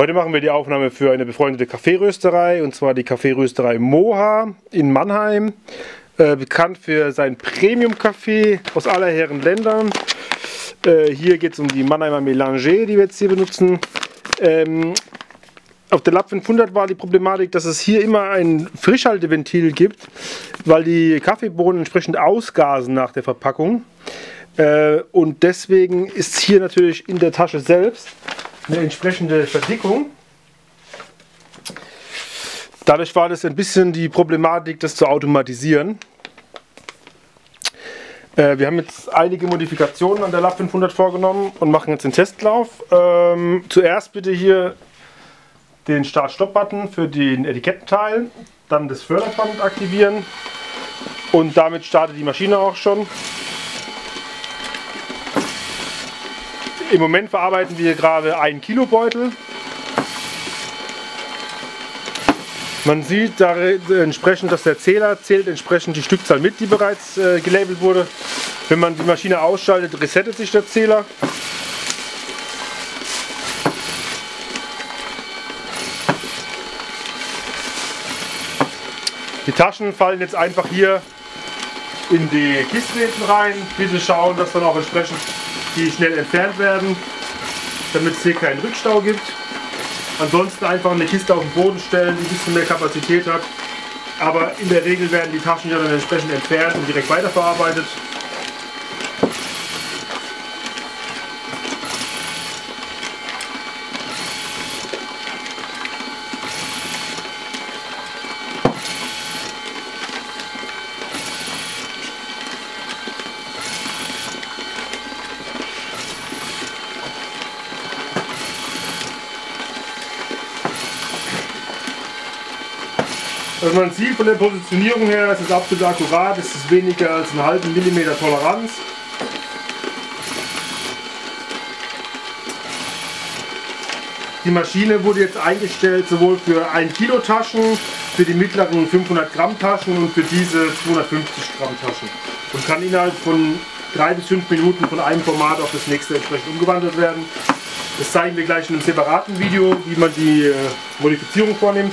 Heute machen wir die Aufnahme für eine befreundete Kaffeerösterei und zwar die Kaffeerösterei Moha in Mannheim. Äh, bekannt für sein Premium-Kaffee aus aller Herren Ländern. Äh, hier geht es um die Mannheimer Melange, die wir jetzt hier benutzen. Ähm, auf der Lab 500 war die Problematik, dass es hier immer ein Frischhalteventil gibt, weil die Kaffeebohnen entsprechend ausgasen nach der Verpackung. Äh, und deswegen ist hier natürlich in der Tasche selbst eine entsprechende Verdickung. Dadurch war das ein bisschen die Problematik, das zu automatisieren. Äh, wir haben jetzt einige Modifikationen an der Lab 500 vorgenommen und machen jetzt den Testlauf. Ähm, zuerst bitte hier den Start-Stop-Button für den Etikettenteil, dann das Förderband aktivieren und damit startet die Maschine auch schon. Im Moment verarbeiten wir gerade einen Kilo Beutel. Man sieht da entsprechend, dass der Zähler zählt entsprechend die Stückzahl mit, die bereits äh, gelabelt wurde. Wenn man die Maschine ausschaltet, resettet sich der Zähler. Die Taschen fallen jetzt einfach hier in die Kiste hinten rein. Bitte schauen, dass dann auch entsprechend die schnell entfernt werden, damit es hier keinen Rückstau gibt. Ansonsten einfach eine Kiste auf den Boden stellen, die ein bisschen mehr Kapazität hat. Aber in der Regel werden die Taschen ja dann entsprechend entfernt und direkt weiterverarbeitet. Also man sieht von der Positionierung her, es ist absolut akkurat, es ist weniger als einen halben Millimeter Toleranz. Die Maschine wurde jetzt eingestellt sowohl für 1 Kilo Taschen, für die mittleren 500 Gramm Taschen und für diese 250 Gramm Taschen und kann innerhalb von 3 bis 5 Minuten von einem Format auf das nächste entsprechend umgewandelt werden. Das zeigen wir gleich in einem separaten Video, wie man die äh, Modifizierung vornimmt.